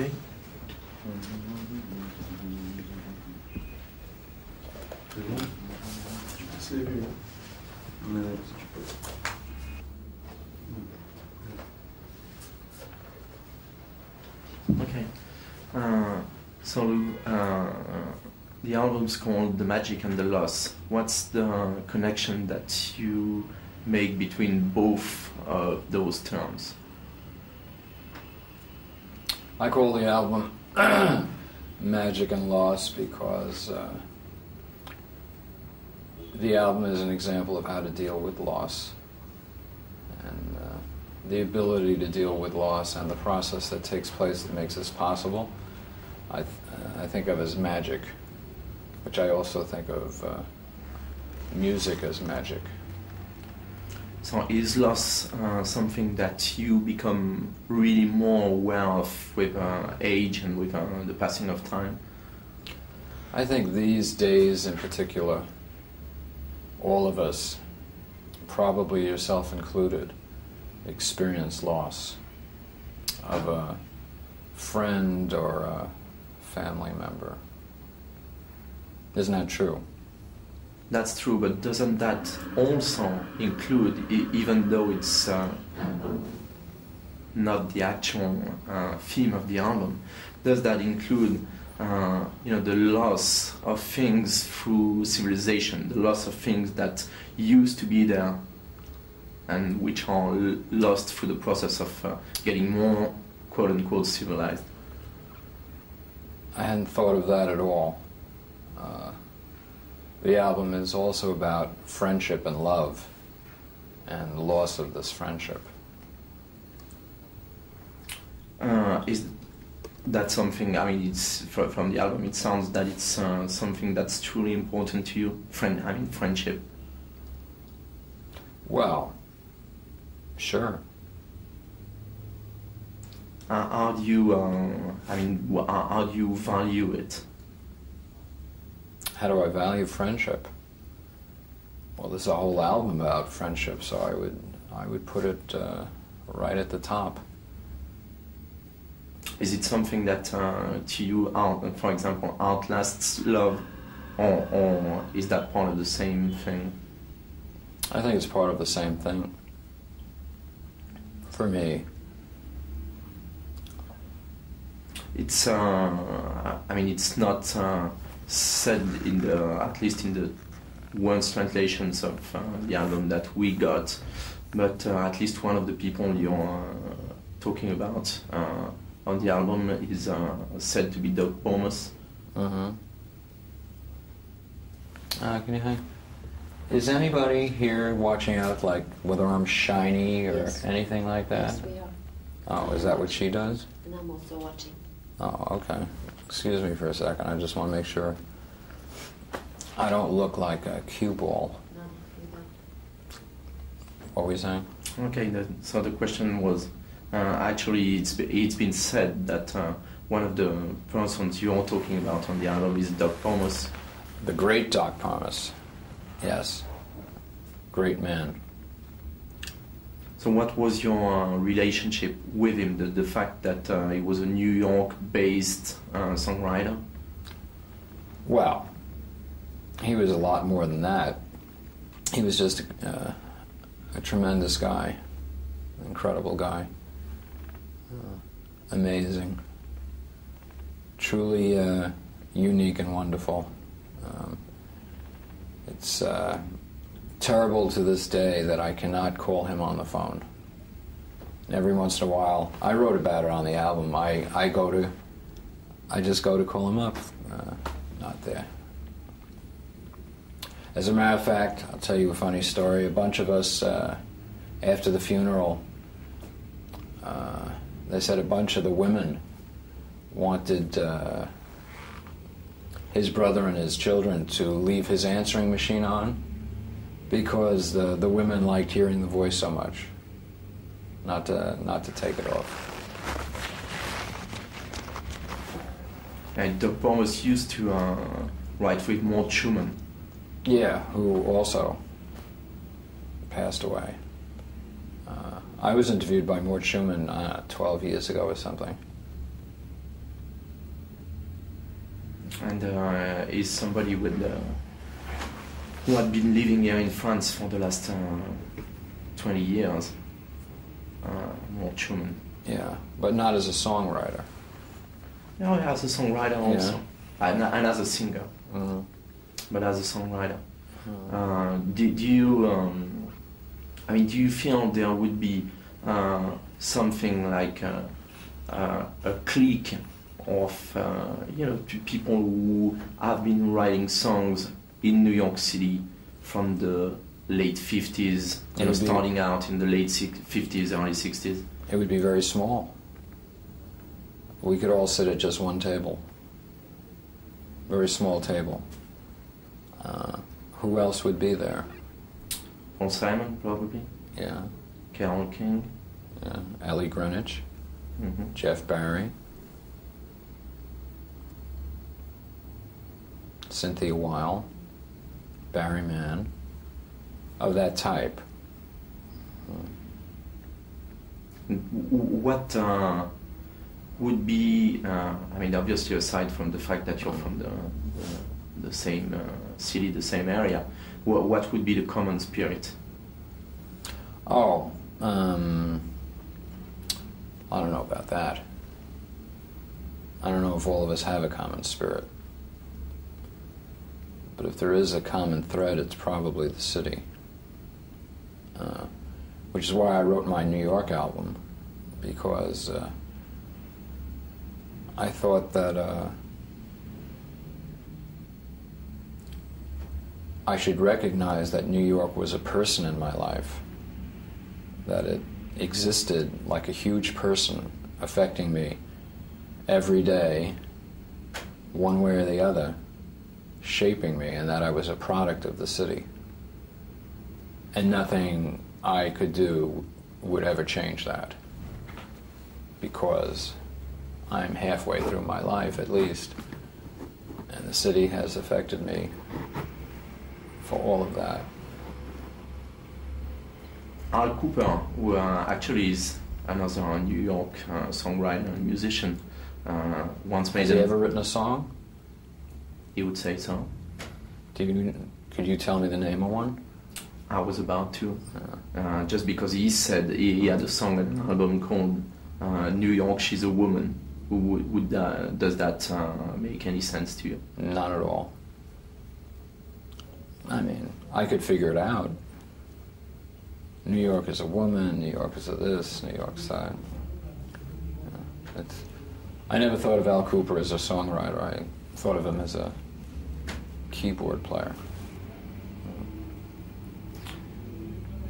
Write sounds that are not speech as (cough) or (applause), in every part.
Okay. Okay. Uh, so uh, the album's called The Magic and the Loss. What's the connection that you make between both of those terms? I call the album (clears throat) Magic and Loss because uh, the album is an example of how to deal with loss. And uh, the ability to deal with loss and the process that takes place that makes this possible, I, th- I think of as magic, which I also think of uh, music as magic. So is loss uh, something that you become really more aware of with uh, age and with uh, the passing of time? I think these days in particular, all of us, probably yourself included, experience loss of a friend or a family member. Isn't that true? That's true, but doesn't that also include, even though it's uh, not the actual uh, theme of the album, does that include, uh, you know, the loss of things through civilization, the loss of things that used to be there, and which are lost through the process of uh, getting more quote unquote civilized? I hadn't thought of that at all. The album is also about friendship and love and the loss of this friendship. Uh, is that something? I mean, it's fr- from the album. It sounds that it's uh, something that's truly important to you. Friend, I mean, friendship. Well, sure. Uh, how do you? Uh, I mean, how, how do you value it? How do I value friendship? Well, there's a whole album about friendship, so I would I would put it uh, right at the top. Is it something that uh, to you, out, for example, outlasts love, or, or is that part of the same thing? I think it's part of the same thing. For me, It's. Uh, I mean, it's not uh, said in the at least in the once translations of uh, the album that we got, but uh, at least one of the people you're uh, talking about uh, on the album is uh, said to be Doc Pomus. uh-huh. Uh, can you hang? Is anybody here watching out, like whether I'm shiny or Yes. anything like that? Yes, we are. Oh, is that what she does? And I'm also watching. Oh, okay. Excuse me for a second. I just want to make sure I don't look like a cue ball. No. What were you saying? Okay, the, so the question was uh, actually it's it's been said that uh, one of the persons you're talking about on the album is Doc Pomus. The great Doc Pomus. Yes. Great man. So, what was your uh, relationship with him? The, the fact that uh, he was a New York based uh, songwriter? Well, he was a lot more than that. He was just uh, a tremendous guy, incredible guy, uh, amazing, truly uh, unique and wonderful. Um, it's terrible to this day that I cannot call him on the phone. Every once in a while, I wrote about it on the album. I, I go to, I just go to call him up. Uh, not there. As a matter of fact, I'll tell you a funny story. A bunch of us, uh, after the funeral, uh, they said a bunch of the women wanted uh, his brother and his children to leave his answering machine on because the, the women liked hearing the voice so much. Not to, not to take it off. And Doc was used to uh, write with Mort Shuman. Yeah, who also passed away. Uh, I was interviewed by Mort Shuman uh, 12 years ago or something. and uh, is somebody with uh, who had been living here in France for the last uh, 20 years. Uh, Mort Shuman. Yeah, but not as a songwriter. No, as a songwriter also, and, and as a singer, Mhm. but as a songwriter. Uh, do, do you, um, I mean, do you feel there would be uh, something like a, uh, a clique of, uh, you know, people who have been writing songs in New York City from the late 50s, you know, would be- starting out in the late six- 50s, early 60s? It would be very small. We could all sit at just one table. Very small table. Uh, who else would be there? Paul Simon, probably, Yeah, Carole King. yeah. Ellie Greenwich, Mm -hmm. Jeff Barry, Cynthia Weil, Barry Mann, of that type. What uh, would be, uh, I mean, obviously, aside from the fact that you're from the, the, the same uh, city, the same area, what, what would be the common spirit? Oh, um, I don't know about that. I don't know if all of us have a common spirit. But if there is a common thread, it's probably the city. Uh, which is why I wrote my New York album, because uh, I thought that uh, I should recognize that New York was a person in my life that it existed like a huge person affecting me every day, one way or the other, shaping me, and that I was a product of the city. And nothing I could do would ever change that. Because I'm halfway through my life at least, and the city has affected me for all of that. Al Kooper, who uh, actually is another New York uh, songwriter and musician, uh, once made Has he ever written a song? He would say so. You, could you tell me the name of one? I was about to. Uh, uh, just because he said he, he had a song and an album called uh, New York, She's a Woman. Would, would uh, does that uh, make any sense to you? not at all. I mean, I could figure it out. New York is a woman, New York is a this, New York's that. Yeah, I never thought of Al Kooper as a songwriter. I thought of him as a keyboard player.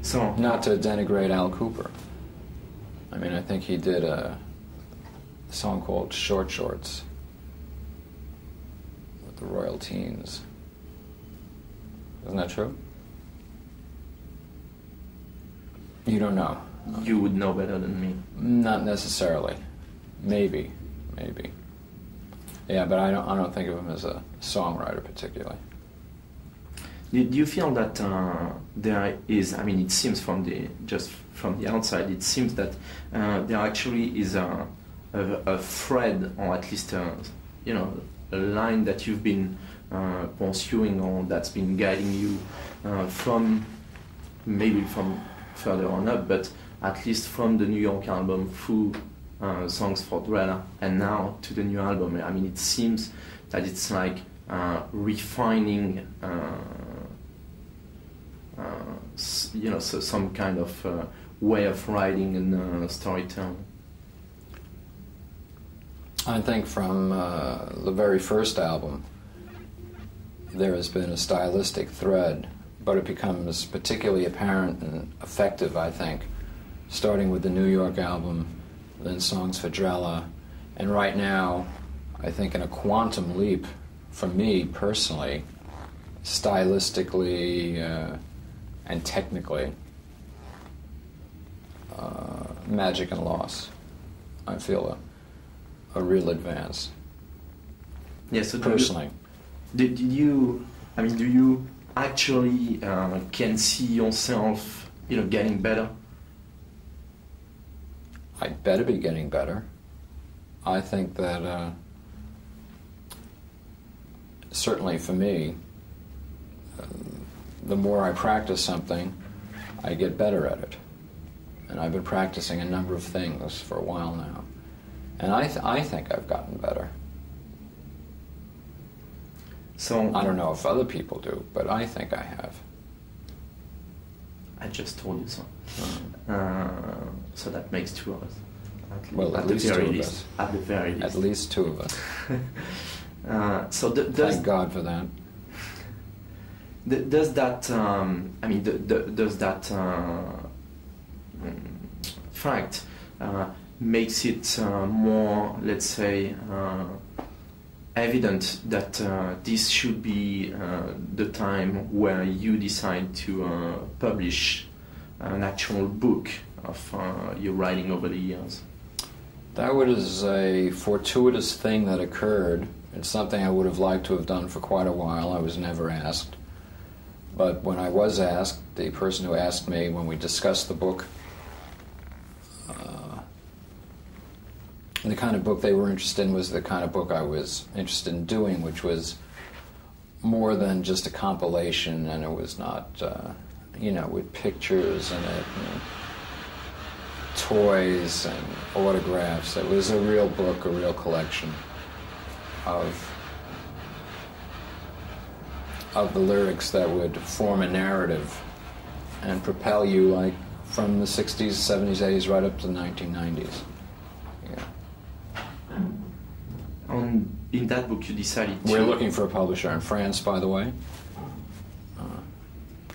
So Not to denigrate Al Kooper. I mean, I think he did a song called Short Shorts with the Royal Teens. Isn't that true? You don't know. you would know better than me. Not necessarily. Maybe. Maybe. Yeah, but I don't, I don't think of him as a songwriter particularly. Do, you feel that uh, there is? I mean, it seems from the just from the outside, it seems that uh, there actually is a, a, a thread, or at least a, you know, a line that you've been uh, pursuing, or that's been guiding you uh, from maybe from further on up, but at least from the New York album through uh, songs for Drella and now to the new album. I mean, it seems that it's like uh, refining, uh, uh, you know, so some kind of uh, way of writing and uh, storytelling. I think from the very first album, there has been a stylistic thread, but it becomes particularly apparent and effective, I think, starting with the New York album, then Songs for Drella, and right now, I think in a quantum leap, for me personally, stylistically uh, and technically, uh, Magic and Loss. I feel a, a real advance Yeah, so do you- personally. Did, did you? I mean, do you actually uh, can see yourself, you know, getting better? I better be getting better. I think that uh, certainly for me, um, the more I practice something, I get better at it. And I've been practicing a number of things for a while now. And I, th- I think I've gotten better. So I don't know if other people do, but I think I have. I just told you so. Uh, so that makes two of us. At, Well, at the least very two of least. us. At the very least. At least two of us. (laughs) uh, so th- does Thank God for that. th- does that um, I mean th- th- does that uh, mm, fact uh, makes it uh, more let's say uh, evident that uh, this should be uh, the time where you decide to uh, publish an actual book of uh, your writing over the years. That was a fortuitous thing that occurred. It's something I would have liked to have done for quite a while. I was never asked. But when I was asked, the person who asked me when we discussed the book, uh, the kind of book they were interested in was the kind of book I was interested in doing, which was more than just a compilation, and it was not, uh, you know, with pictures in it. And, toys and autographs. It was a real book, a real collection of of the lyrics that would form a narrative and propel you like from the 60s, 70s, 80s right up to the 1990s. Yeah. On, in that book, you decided to. We're looking for a publisher in France, by the way. Uh,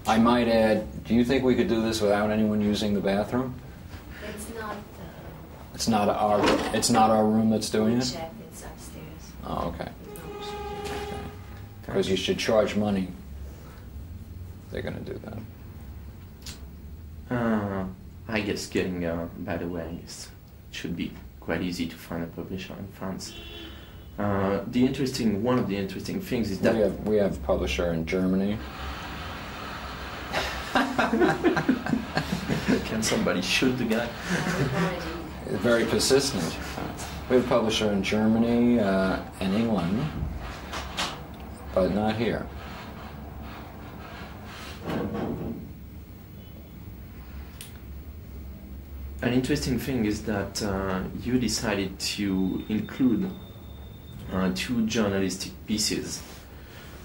I might add, do you think we could do this without anyone using the bathroom? It's not. Uh, It's not our it's not our room that's doing we it. checked. It's upstairs. Oh, okay. There's no Because you should charge money. They're going to do that. Uh, I guess getting uh, by the way is, should be quite easy to find a publisher in France. Uh, the interesting one of the interesting things is that We have we have a publisher in Germany. (laughs) can somebody shoot the guy? Very persistent. We have a publisher in Germany uh, and England, but not here. An interesting thing is that uh, you decided to include uh, two journalistic pieces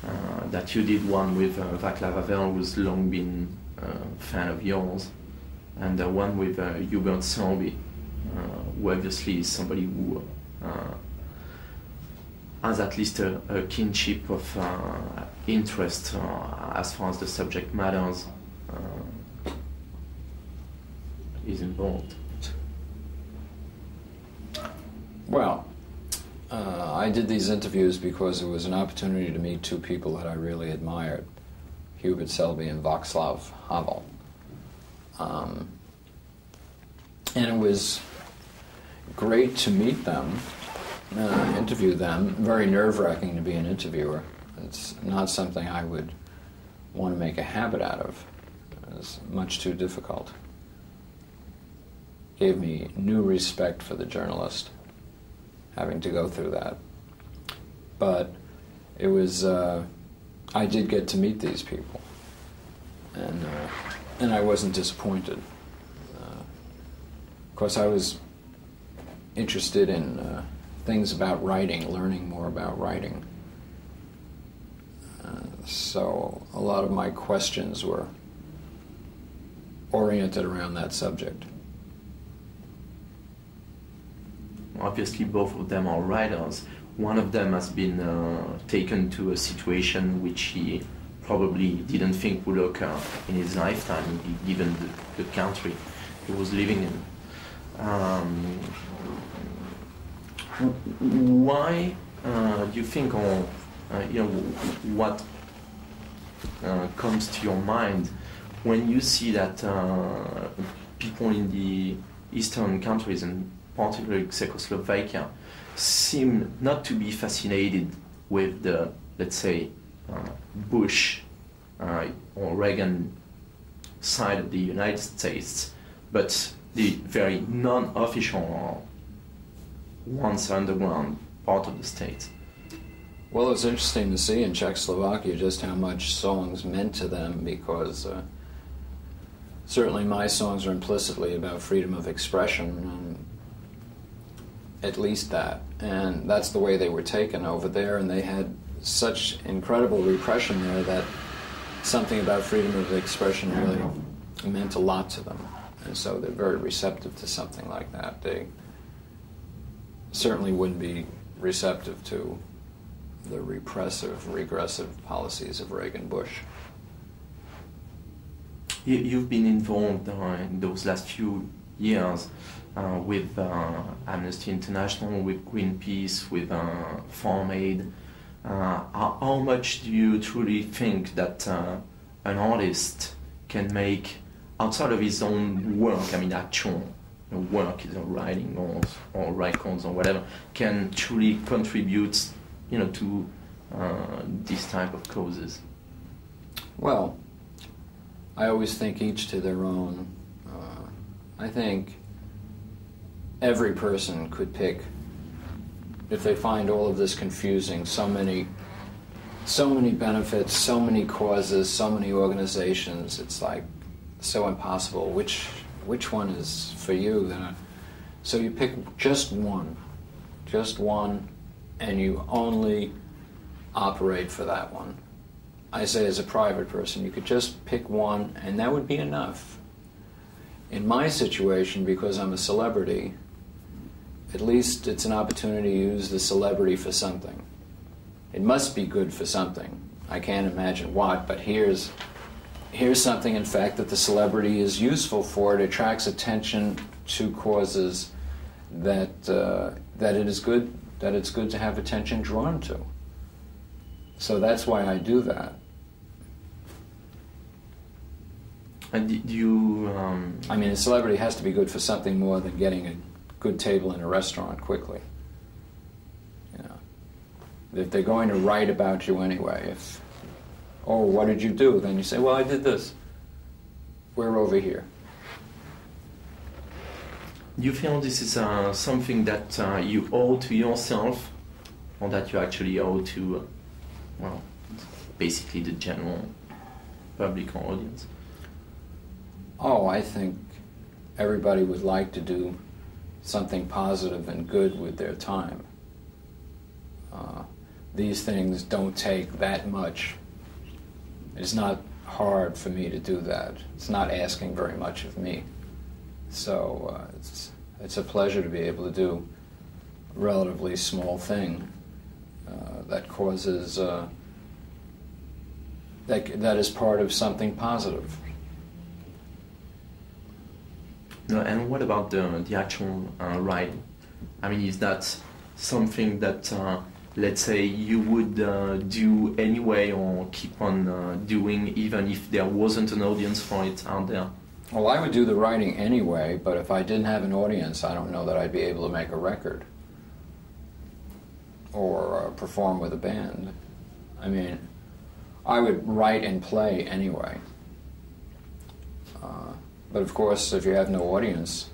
uh, that you did. One with uh, Václav Havel, who's long been a fan of yours, and uh, one with uh, Hubert Selby, uh, who obviously is somebody who uh, has at least a, a kinship of uh, interest uh, as far as the subject matters uh, is involved. Well, uh, I did these interviews because it was an opportunity to meet two people that I really admired Hubert Selby and Václav Havel. Um, and it was great to meet them, uh, interview them. Very nerve wracking to be an interviewer. It's not something I would want to make a habit out of, it's much too difficult. Gave me new respect for the journalist having to go through that. But it was, uh, I did get to meet these people, and uh, and I wasn't disappointed. Uh, of course, I was interested in uh, things about writing, learning more about writing. Uh, so a lot of my questions were oriented around that subject. Obviously both of them are writers. One of them has been uh, taken to a situation which he probably didn't think would occur in his lifetime, given the, the country he was living in. Um, why uh, do you think, or uh, you know, what uh, comes to your mind when you see that uh, people in the eastern countries and particularly Czechoslovakia, seem not to be fascinated with the, let's say, uh, Bush uh, or Reagan side of the United States, but the very non-official once underground part of the state. Well, it's interesting to see in Czechoslovakia just how much songs meant to them because uh, certainly my songs are implicitly about freedom of expression, and at least that. And that's the way they were taken over there, and they had such incredible repression there that something about freedom of expression really meant a lot to them. And so they're very receptive to something like that. They certainly wouldn't be receptive to the repressive, regressive policies of Reagan Bush. You, you've been involved uh, in those last few years uh, with uh, Amnesty International, with Greenpeace, with uh, Farm Aid. Uh, how, how much do you truly think that uh, an artist can make outside of his own work, I mean, actual work, either writing or, or records or whatever, can truly contribute, you know, to uh, these type of causes? Well, I always think each to their own. I think every person could pick if they find all of this confusing, so many so many benefits, so many causes, so many organizations, it's like so impossible. Which which one is for you? Then, uh, so you pick just one, just one, and you only operate for that one. I say as a private person, you could just pick one, and that would be enough. In my situation, because I'm a celebrity, at least it's an opportunity to use the celebrity for something. It must be good for something. I can't imagine what, but here's here's something in fact that the celebrity is useful for. It attracts attention to causes that uh, that it is good that it's good to have attention drawn to. So that's why I do that. And do you? Um, I mean, a celebrity has to be good for something more than getting a good table in a restaurant quickly. You know, if they're going to write about you anyway, if oh, what did you do? Then you say, well, I did this. We're over here. Do you feel this is uh, something that uh, you owe to yourself, or that you actually owe to, uh, well, basically the general public audience? Oh, I think everybody would like to do something positive and good with their time. Uh, these things don't take that much. It's not hard for me to do that. It's not asking very much of me. So uh, it's, it's a pleasure to be able to do a relatively small thing uh, that causes, uh, that, that is part of something positive. No, and what about the, the actual uh, writing? I mean, is that something that, uh, let's say, you would uh, do anyway or keep on doing even if there wasn't an audience for it out there? Well, I would do the writing anyway, but if I didn't have an audience, I don't know that I'd be able to make a record or uh, perform with a band. I mean, I would write and play anyway. Uh, but of course, if you have no audience,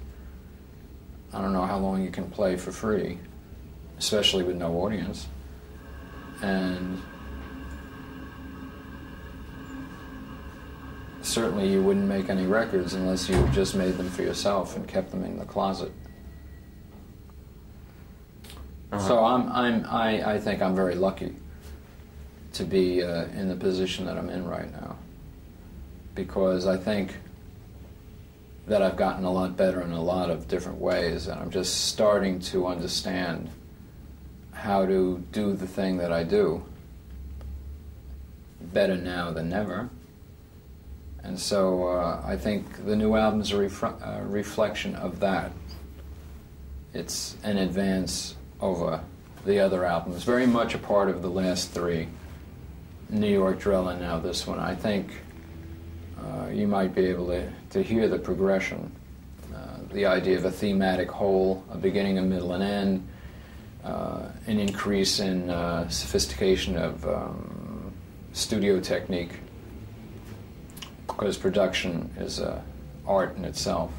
I don't know how long you can play for free, especially with no audience. And certainly you wouldn't make any records unless you just made them for yourself and kept them in the closet. Uh-huh. So I'm, I'm, I, I think I'm very lucky to be uh, in the position that I'm in right now, because I think that I've gotten a lot better in a lot of different ways, and I'm just starting to understand how to do the thing that I do better now than never. And so uh, I think the new album's a uh, reflection of that. It's an advance over the other albums, very much a part of the last three New York Drella and now this one. I think uh, you might be able to, to hear the progression. Uh, the idea of a thematic whole, a beginning, a middle, and end, uh, an increase in uh, sophistication of um, studio technique, because production is art in itself.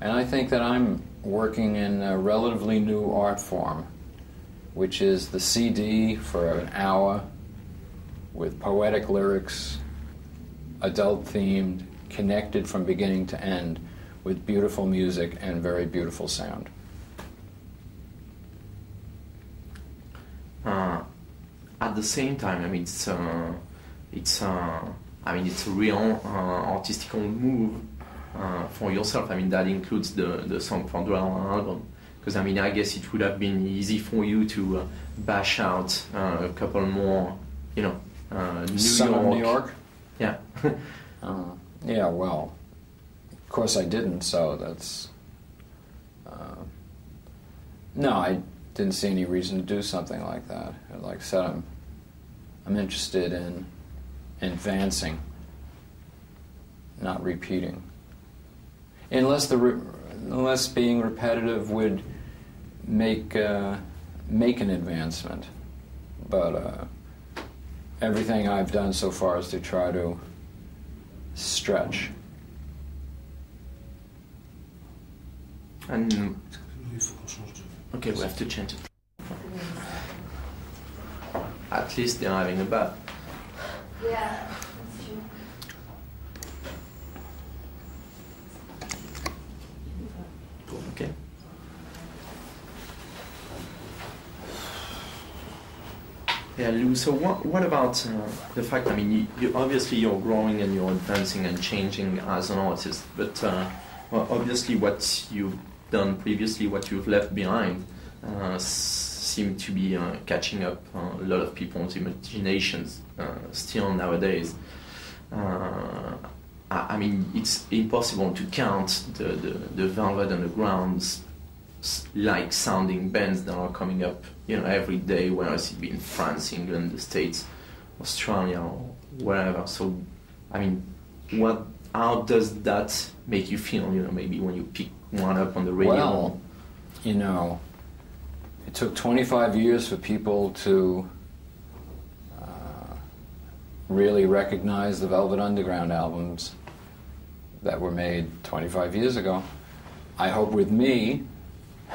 And I think that I'm working in a relatively new art form which is the CD for an hour with poetic lyrics, adult themed, connected from beginning to end, with beautiful music and very beautiful sound. Uh, at the same time, I mean, it's uh, it's uh, I mean, it's a real uh, artistical move uh, for yourself. I mean, that includes the the song for the album. Because I mean, I guess it would have been easy for you to uh, bash out uh, a couple more, you know, uh, New York. New York? Yeah. Uh, (laughs) yeah, well, of course I didn't, so that's. Uh, no, I didn't see any reason to do something like that. Like I said, I'm, I'm interested in advancing, not repeating. Unless the re- unless being repetitive would make uh, make an advancement, but uh, everything I've done so far is to try to stretch. And Il faut qu'on change de. okay, we have to change it. At least they're having a bath. Yeah, that's true. Okay. Yeah, Lou. So what what about uh, the fact? I mean, you, you obviously you're growing and you're advancing and changing as an artist, but uh, well, obviously what you've done previously, what you've left behind, uh, seem to be uh, catching up uh, a lot of people's imaginations uh, still nowadays. I I mean, it's impossible to count the, the, the Velvet Underground's s- like sounding bands that are coming up, you know, every day, whether it's in France, England, the States, Australia, or wherever. So, I mean, what? How does that make you feel? You know, maybe when you pick one up on the radio. Well, you know, it took 25 years for people to uh, really recognize the Velvet Underground albums that were made 25 years ago. I hope with me,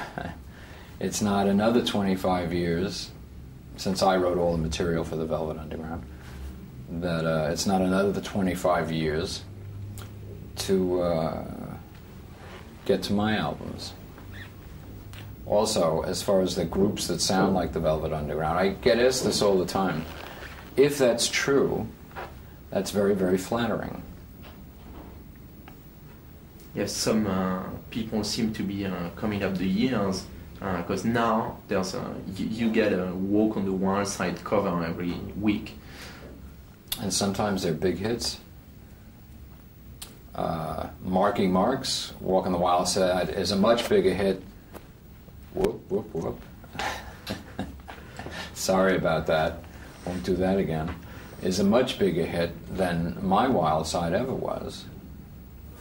(laughs) it's not another 25 years since I wrote all the material for the Velvet Underground. That uh, it's not another 25 years to uh, get to my albums. Also, as far as the groups that sound like the Velvet Underground, I get asked this all the time. If that's true, that's very, very flattering. Yes, some uh, people seem to be uh, coming up the years because now there's a, you, you get a Walk on the Wild Side cover every week. And sometimes they're big hits. Uh, Marky Marks, Walk on the Wild Side, is a much bigger hit. Whoop, whoop, whoop. (laughs) Sorry about that. Won't do that again. Is a much bigger hit than My Wild Side ever was.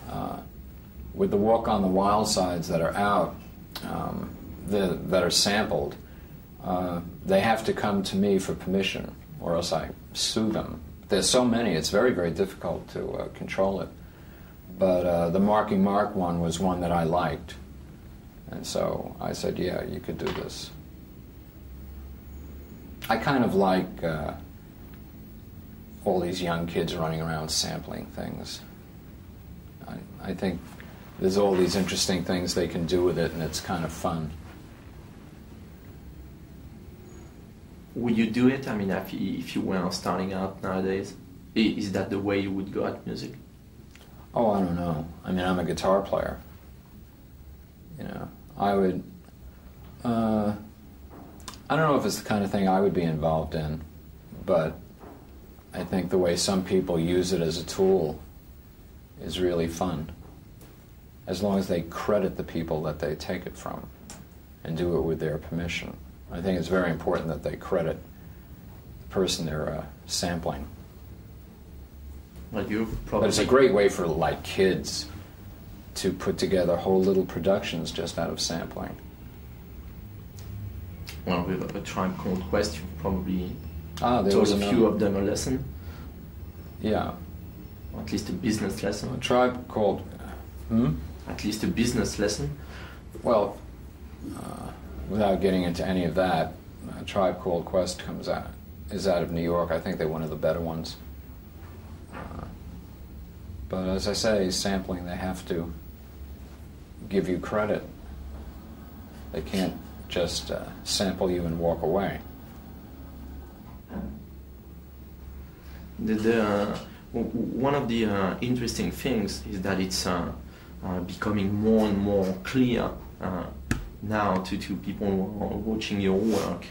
Uh, with the Walk on the Wild Sides that are out, um, the, that are sampled, uh, they have to come to me for permission, or else I sue them. There's so many; it's very, very difficult to uh, control it. But uh, the Marky Mark one was one that I liked, and so I said, "Yeah, you could do this." I kind of like uh, all these young kids running around sampling things. I, I think there's all these interesting things they can do with it, and it's kind of fun. Would you do it? I mean, if you, if you were starting out nowadays, is that the way you would go at music? Oh, I don't know. I mean, I'm a guitar player. You know, I would. Uh, I don't know if it's the kind of thing I would be involved in, but I think the way some people use it as a tool is really fun. As long as they credit the people that they take it from and do it with their permission. I think it's very important that they credit the person they're uh, sampling. Well, you But probably. it's a great way for like kids to put together whole little productions just out of sampling. Well, with a tribe called Quest, you probably Ah, there taught was a few of them a lesson, Yeah, or at least a business lesson. a tribe called. Hmm. At least a business lesson. Well, uh, without getting into any of that, uh, Tribe Called Quest comes out is out of New York. I think they're one of the better ones. Uh, but as I say, sampling they have to give you credit. They can't just uh, sample you and walk away. The, the, uh, w- one of the uh, interesting things is that it's uh, becoming more and more clear uh, now to, to people who are watching your work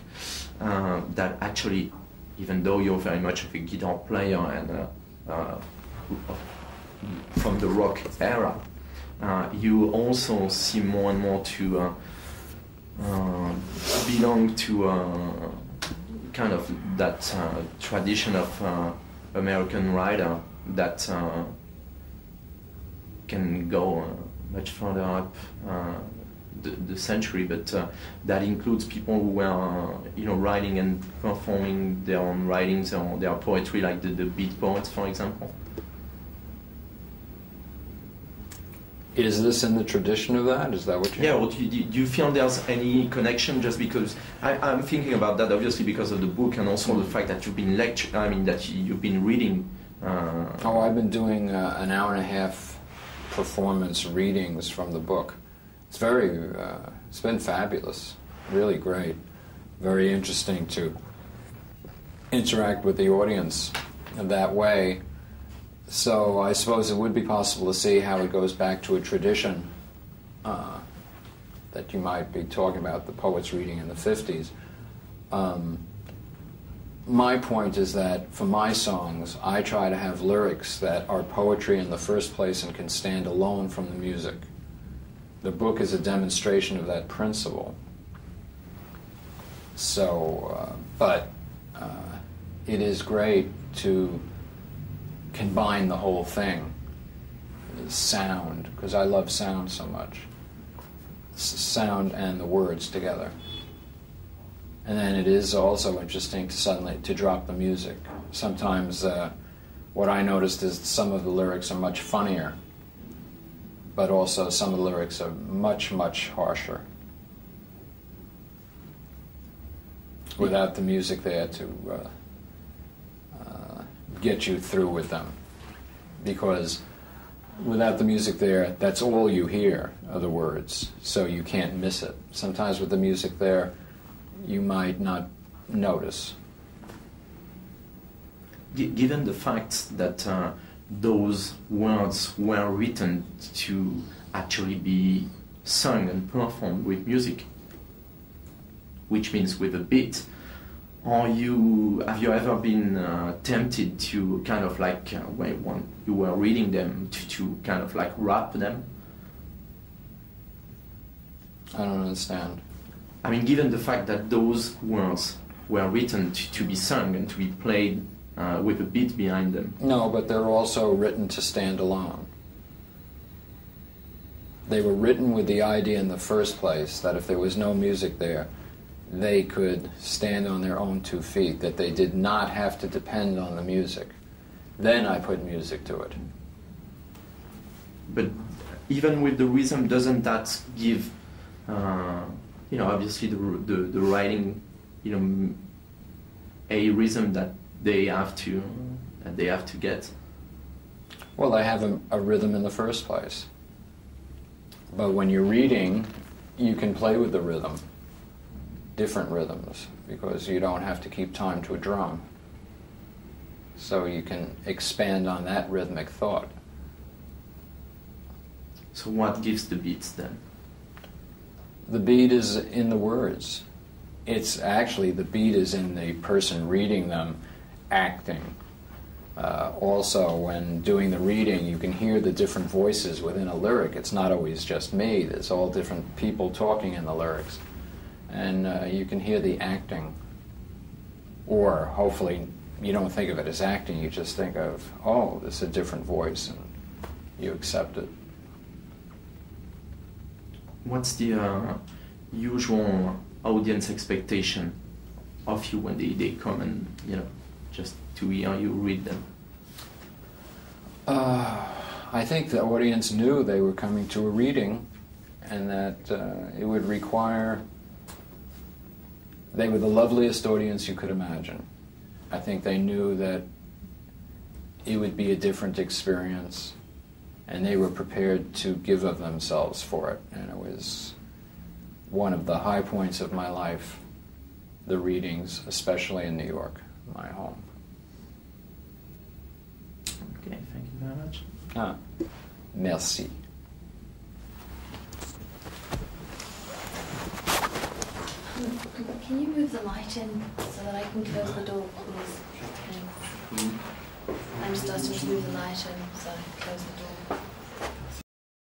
uh, that actually, even though you're very much of a guitar player and uh, uh, from the rock era, uh, you also seem more and more to belong to kind of that tradition of American writer that can go uh, much further up uh, the, the century, but uh, that includes people who were, uh, you know, writing and performing their own writings or their poetry, like the, the beat poets, for example. Is this in the tradition of that? Is that what you? Yeah, or do you, do you feel there's any connection just because I, I'm thinking about that obviously because of the book and also the fact that you've been lecture, I mean that you- you've been reading. Uh, Oh, I've been doing uh, an hour and a half performance readings from the book. It's very, uh, it's been fabulous, really great, very interesting to interact with the audience in that way. So I suppose it would be possible to see how it goes back to a tradition uh, that you might be talking about the poets reading in the 50s. Um, my point is that for my songs, I try to have lyrics that are poetry in the first place and can stand alone from the music. The book is a demonstration of that principle. So, uh, but uh, it is great to combine the whole thing sound, because I love sound so much. S- sound and the words together. And then it is also interesting to suddenly to drop the music. Sometimes uh, what I noticed is some of the lyrics are much funnier, but also some of the lyrics are much much harsher. Without the music there to uh, uh, get you through with them, because without the music there, that's all you hear are the words, so you can't miss it. Sometimes with the music there, you might not notice. Gi- given the fact that uh, those words were written to actually be sung and performed with music, which means with a beat, are you have you ever been uh, tempted to kind of like uh, when, when you were reading them to, to kind of like rap them? I don't understand. I mean, given the fact that those words were written to, to be sung and to be played uh, with a beat behind them, No, but they're also written to stand alone. They were written with the idea in the first place that if there was no music there, they could stand on their own two feet, that they did not have to depend on the music. Then I put music to it. but even with the rhythm, doesn't that give, uh, you know, obviously the, the the writing, you know, a rhythm that they have to that they have to get. Well, they have a, a rhythm in the first place. But when you're reading, you can play with the rhythm, different rhythms, because you don't have to keep time to a drum. So you can expand on that rhythmic thought. So what gives the beats then? The beat is in the words. It's actually, the beat is in the person reading them acting. Uh, also, when doing the reading, you can hear the different voices within a lyric. It's not always just me, there's all different people talking in the lyrics. And uh, you can hear the acting. Or hopefully, you don't think of it as acting, you just think of, oh, it's a different voice, and you accept it. What's the uh, usual audience expectation of you when they, they come and you know just to hear you read them? Uh, I think the audience knew they were coming to a reading and that uh, it would require they were the loveliest audience you could imagine. I think they knew that it would be a different experience, and they were prepared to give of themselves for it. And it was one of the high points of my life, the readings, especially in New York, my home. Okay, thank you very much. Ah, merci. Can you move the light in so that I can close the door, please? Thanks. I'm just asking to move the light in so I can close the door.